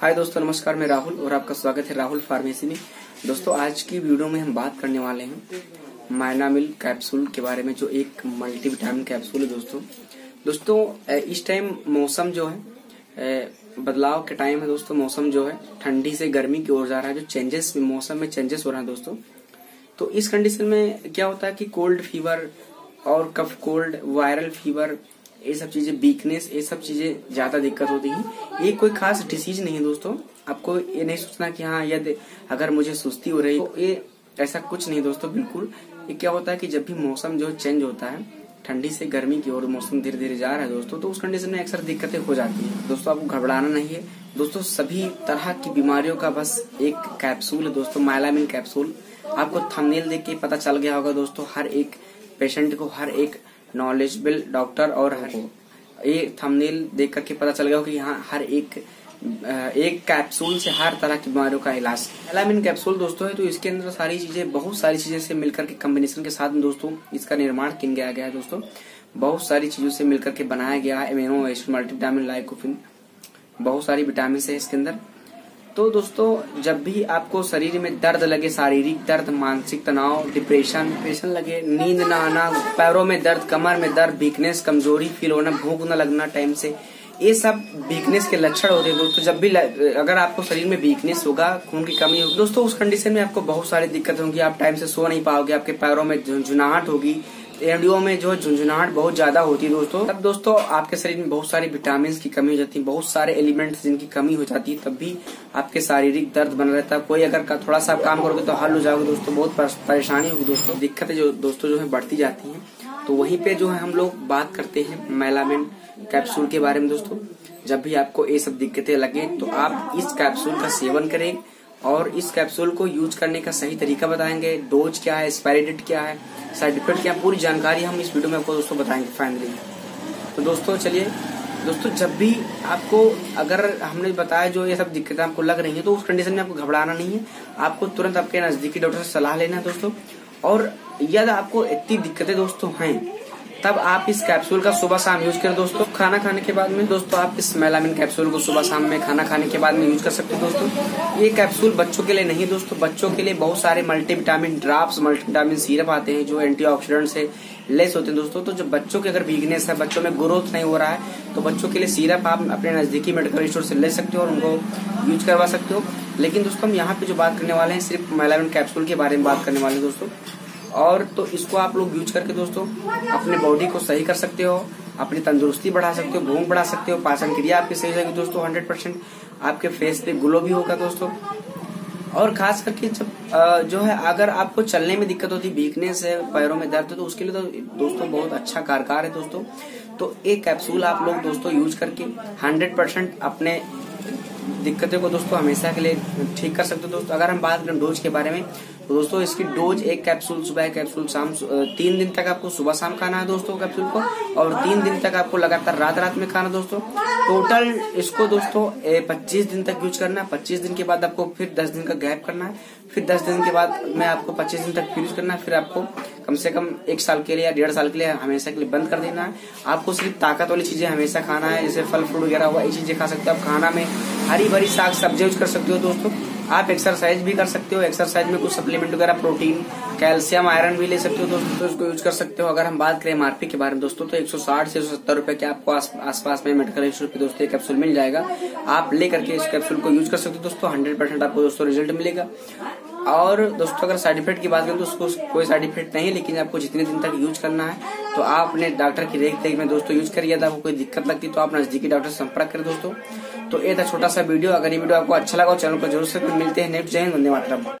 हाय दोस्तों, नमस्कार, मैं राहुल और आपका स्वागत है राहुल फार्मेसी में। दोस्तों, आज की वीडियो में हम बात करने वाले हैं माइनामिल कैप्सूल के बारे में, जो एक मल्टीविटामिन कैप्सूल है दोस्तों। दोस्तों इस टाइम मौसम जो है बदलाव के टाइम है दोस्तों, मौसम जो है, ठंडी से गर्मी की ओर जा रहा है, जो चेंजेस मौसम में चेंजेस हो रहा है दोस्तों। तो इस कंडीशन में क्या होता है कि कोल्ड फीवर और कफ कोल्ड वायरल फीवर ये सब चीज़ें वीकनेस ये सब चीज़ें ज़्यादा दिक्कत होती है। ये कोई खास डिसीज नहीं है दोस्तों। आपको ये नहीं सोचना कि हाँ यदि अगर मुझे सुस्ती हो रही तो ये ऐसा कुछ नहीं दोस्तों, बिल्कुल। ये क्या होता है कि जब भी मौसम जो चेंज होता है, ठंडी से गर्मी की ओर मौसम धीरे धीरे जा रहा है दोस्तों तो उस कंडीशन में अक्सर दिक्कतें हो जाती है। दोस्तों, आपको घबराना नहीं है। दोस्तों, सभी तरह की बीमारियों का बस एक कैप्सूल है दोस्तों माइलामिन कैप्सूल आपको थंबनेल देख के पता चल गया होगा दोस्तों, हर एक पेशेंट को, हर एक नॉलेजेबल डॉक्टर और हर ये थंबनेल देख करके पता चल गया कि यहाँ हर एक एक कैप्सूल से हर तरह की बीमारियों का इलाज। एलामिन कैप्सूल दोस्तों है तो इसके अंदर सारी चीज़ें बहुत सारी चीज़ें से मिलकर के कम्बिनेशन के साथ में दोस्तों इसका निर्माण किया गया है दोस्तों। बहुत सारी चीज़ों से मिलकर के बनाया गया है एमिनो एसिड मल्टीविटामिन लाइकोफिन बहुत सारी विटामिन है इसके अंदर। तो दोस्तों, जब भी आपको शरीर में दर्द लगे, शारीरिक दर्द, मानसिक तनाव डिप्रेशन डिप्रेशन लगे, नींद न आना, पैरों में दर्द, कमर में दर्द वीकनेस कमज़ोरी फील होना, भूख न लगना टाइम से, ये सब वीकनेस के लक्षण होते हैं दोस्तों। जब भी अगर आपको शरीर में वीकनेस होगा, खून की कमी होगी, दोस्तों, उस कंडीशन में आपको बहुत सारी दिक्कत होगी। आप टाइम से सो नहीं पाओगे, आपके पैरों में झुंझुनाहट होगी एंडियो में जो झुंझुनाहट बहुत ज़्यादा होती है दोस्तों, तब दोस्तों आपके शरीर में बहुत सारे विटामिन की कमी हो जाती है, बहुत सारे एलिमेंट्स जिनकी कमी हो जाती है, तब भी आपके शारीरिक दर्द बना रहता है। कोई अगर थोड़ा सा काम करोगे तो हल हो जाओगे दोस्तों, बहुत परेशानी होगी दोस्तों। दिक्कतें जो दोस्तों जो है बढ़ती जाती है। तो वहीं पे जो है हम लोग बात करते हैं मेलामिन कैप्सूल के बारे में दोस्तों। जब भी आपको ये सब दिक्कतें लगे तो आप इस कैप्सूल का सेवन करें और इस कैप्सूल को यूज़ करने का सही तरीका बताएँगे। डोज क्या है? एक्सपायरी डेट क्या है? साइड इफ़ेक्ट क्या पूरी जानकारी हम इस वीडियो में आपको दोस्तों बताएँगे फाइनली तो दोस्तों, चलिए। दोस्तों, जब भी आपको अगर हमने बताया जो ये सब दिक्कतें आपको लग रही है तो उस कंडीशन में आपको घबराना नहीं है। आपको तुरंत आपके नजदीकी डॉक्टर से सलाह लेना है दोस्तों। और यदि आपको इतनी दिक्कतें दोस्तों हैं तब आप इस कैप्सूल का सुबह शाम यूज़ करें दोस्तों। खाना खाने के बाद में दोस्तों आप इस मेलामिन कैप्सूल को सुबह शाम में खाना खाने के बाद में यूज़ कर सकते हैं दोस्तों। ये कैप्सूल बच्चों के लिए नहीं दोस्तों, बच्चों के लिए बहुत सारे मल्टीविटामिन ड्राफ्ट मल्टीविटामिन सीरप आते हैं जो एंटीऑक्सीडेंट से लेस होते हैं दोस्तों। तो जब बच्चों के अगर वीकनेस है, बच्चों में ग्रोथ नहीं हो रहा है तो बच्चों के लिए सीरप आप अपने नजदीकी मेडिकल स्टोर से ले सकते हो और उनको यूज़ करवा सकते हो। लेकिन दोस्तों हम यहाँ पे जो बात करने वाले हैं, सिर्फ़ मेलामिन कैप्सूल के बारे में बात करने वाले हैं दोस्तों। और तो इसको आप लोग यूज़ करके दोस्तों, अपने बॉडी को सही कर सकते हो, अपनी तंदुरुस्ती बढ़ा सकते हो, भूख बढ़ा सकते हो, पाचन क्रिया आपकी सही जाएगी दोस्तों हंड्रेड परसेंट आपके फेस पे ग्लो भी होगा दोस्तों। और खास करके जब जो है, अगर आपको चलने में दिक्कत होती वीकनेस है, पैरों में दर्द है तो उसके लिए तो दोस्तों बहुत अच्छा कारगर है दोस्तों। तो एक कैप्सूल आप लोग दोस्तों यूज़ करके हंड्रेड परसेंट अपने दिक्कतों को दोस्तों हमेशा के लिए ठीक कर सकते हो दोस्तों। अगर हम बात करें डोज के बारे में तो दोस्तों, इसकी डोज एक कैप्सूल सुबह कैप्सूल शाम तीन दिन तक आपको सुबह शाम खाना है दोस्तों कैप्सूल को, और तीन दिन तक आपको लगातार रात रात में खाना दोस्तों। टोटल इसको दोस्तों पच्चीस दिन तक यूज़ करना है। पच्चीस दिन के बाद आपको फिर दस दिन का गैप करना है। फिर दस दिन के बाद में आपको पच्चीस दिन तक यूज़ करना है। फिर आपको कम से कम एक साल के लिए या डेढ़ साल के लिए हमेशा के लिए बंद कर देना है। आपको सिर्फ़ ताकत वाली चीज़ें हमेशा खाना है, जैसे फल, फ्रूट वगैरह हुआ, ये चीज़ें खा सकते हो आप। खाना में हरी भरी साग, सब्ज़ी यूज़ कर सकते हो दोस्तों। आप एक्सरसाइज भी कर सकते हो। एक्सरसाइज में कुछ सप्लीमेंट वगैरह, प्रोटीन, कैल्शियम, आयरन भी ले सकते हो दोस्तों तो इसको यूज़ कर सकते हो। अगर हम बात करें एमआरपी के बारे में दोस्तों तो 160 से 170 रुपए के आपको आसपास में मेडिकल स्टोर पे दोस्तों कैप्सूल मिल जाएगा। आप ले करके इस कैप्सूल को यूज़ कर सकते हो दोस्तों हंड्रेड परसेंट आपको दोस्तों रिज़ल्ट मिलेगा। और दोस्तों, अगर साइड इफ़ेक्ट की बात करें तो उसको कोई साइड इफ़ेक्ट नहीं, लेकिन आपको जितने दिन तक यूज़ करना है तो आप अपने डॉक्टर की रेख देख में दोस्तों यूज़ करिए। आपको कोई दिक्कत लगती तो आप नजदीकी डॉक्टर से संपर्क करें दोस्तों। तो ये था छोटा सा वीडियो अगर ये वीडियो आपको अच्छा लगा चैनल को ज़रूर से मिलते हैं। नेक्स्ट जय हिंद, वंदे मातरम।